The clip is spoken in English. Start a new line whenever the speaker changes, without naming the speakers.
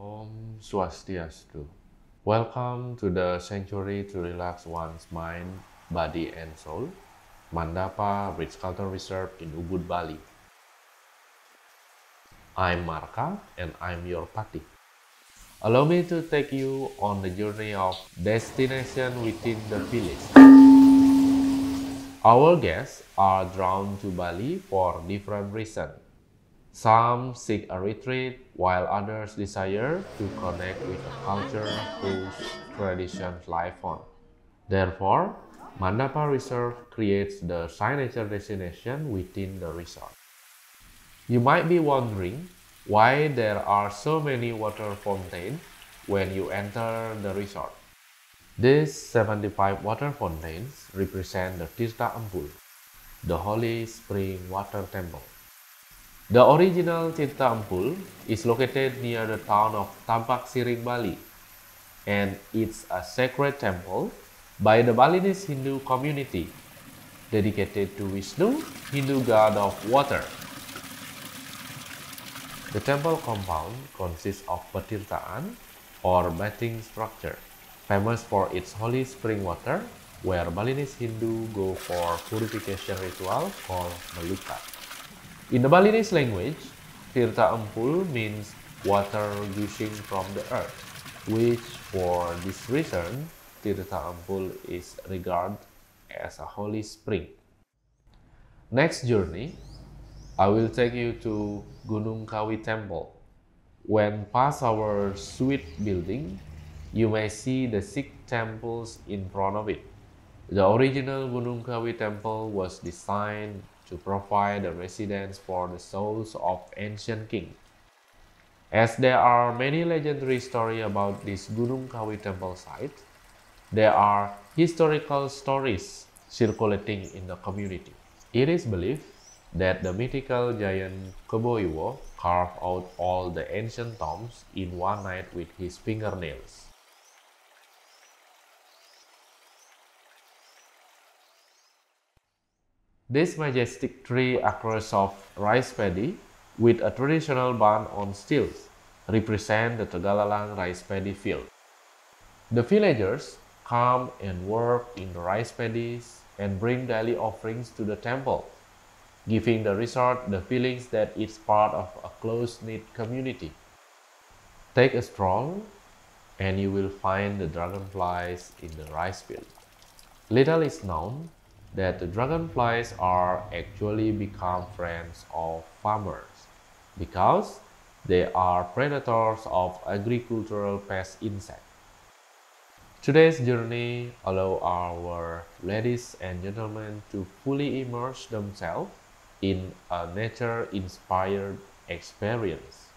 Om Swastiastu. Welcome to the Sanctuary to Relax One's Mind, Body and Soul, Mandapa Ritz-Carlton Reserve in Ubud, Bali. I'm Marka and I'm your Pati. Allow me to take you on the journey of destination within the village. Our guests are drawn to Bali for different reasons. Some seek a retreat, while others desire to connect with a culture whose traditions live on. Therefore, Mandapa Reserve creates the signature destination within the resort. You might be wondering why there are so many water fountains when you enter the resort. These 75 water fountains represent the Tirta Empul, the holy spring water temple. The original Tirta Empul is located near the town of Tampak Siring, Bali, and it's a sacred temple by the Balinese Hindu community dedicated to Vishnu, Hindu god of water. The temple compound consists of petirtaan or bathing structure, famous for its holy spring water, where Balinese Hindu go for purification ritual called melukat. In the Balinese language, Tirta Empul means water gushing from the earth, which for this reason, Tirta Empul is regarded as a holy spring. Next journey, I will take you to Gunung Kawi Temple. When past our suite building, you may see the six temples in front of it. The original Gunung Kawi Temple was designed to provide a residence for the souls of ancient kings. As there are many legendary stories about this Gunung Kawi temple site, there are historical stories circulating in the community. It is believed that the mythical giant Kebo Iwa carved out all the ancient tombs in one night with his fingernails. This majestic tree across of rice paddy with a traditional barn on stilts represent the Tegalalang rice paddy field. The villagers come and work in the rice paddies and bring daily offerings to the temple giving the resort the feelings that it's part of a close-knit community. Take a stroll and you will find the dragonflies in the rice field. Little is known that the dragonflies are actually become friends of farmers because they are predators of agricultural pest insects. Today's journey allow our ladies and gentlemen to fully immerse themselves in a nature-inspired experience.